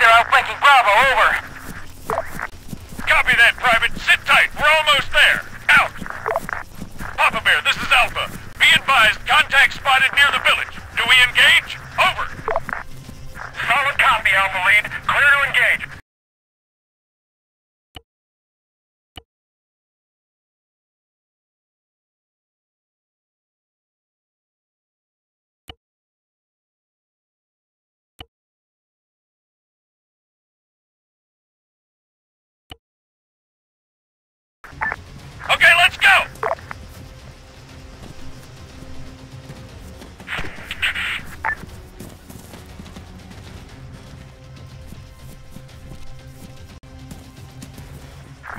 They're outflanking Bravo, over. Copy that, Private. Sit tight. We're almost there. Out. Papa Bear, this is Alpha. Be advised, contact spotted near the village. Do we engage? Over. Solid copy, Alpha Lead. Clear to engage.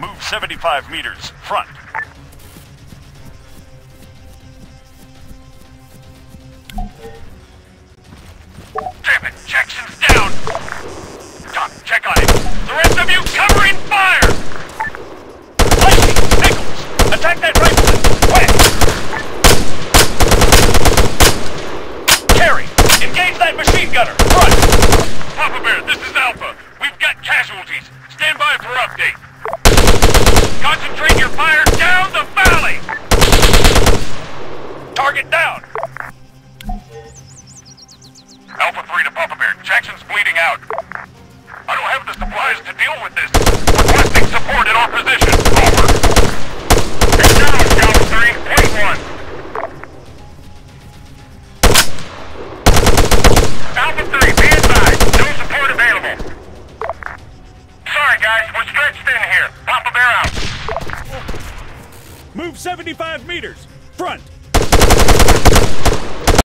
Move 75 meters. Front. Damn it! Jackson's down! Doc, check on him. The rest of you covering fire! Lacey! Nichols! Attack that rifleman! Quick! Carey! Engage that machine gunner! Front! Papa Bear, this is Alpha. We've got casualties. Stand by for update. Concentrate your fire down the valley! Target down! Alpha 3 to Papa Bear. Jackson's bleeding out. I don't have the supplies to deal with this. Requesting support in our position. Over. Acknowledged, Alpha 3. Wait one. Alpha 3, be advised. No support available. Sorry, guys. We're stretched in here. Papa Bear out. Move 75 meters! Front!